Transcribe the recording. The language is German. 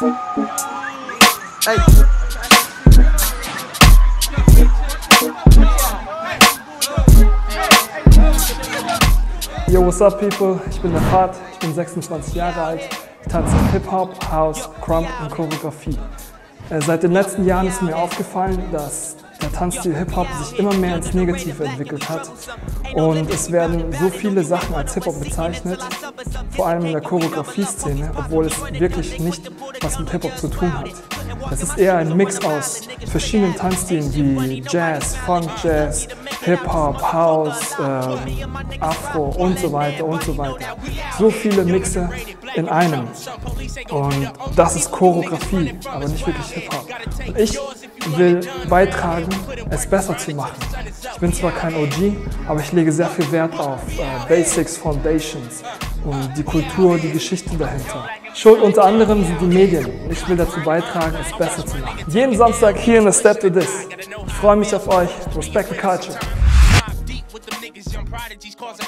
Hey. Yo, what's up people? Ich bin der Fahrt, ich bin 26 Jahre alt. Ich tanze Hip-Hop, House, Crump und Choreografie. Äh, seit den letzten Jahren ist mir aufgefallen, dass der Tanzstil Hip-Hop sich immer mehr ins Negative entwickelt hat. Und es werden so viele Sachen als Hip-Hop bezeichnet, vor allem in der Choreografie-Szene, obwohl es wirklich nicht was mit Hip-Hop zu tun hat. Es ist eher ein Mix aus verschiedenen Tanzstilen wie Jazz, Funk Jazz, Hip-Hop, House, ähm, Afro und so weiter und so weiter. So viele Mixe in einem. Und das ist Choreografie, aber nicht wirklich Hip-Hop. Ich will beitragen, es besser zu machen. Ich bin zwar kein OG, aber ich lege sehr viel Wert auf äh, Basics, Foundations und die Kultur, die Geschichte dahinter. Schuld unter anderem sind die Medien. Ich will dazu beitragen, es besser zu machen. Jeden Samstag hier in der Step to This. Ich freue mich auf euch. Respect the culture.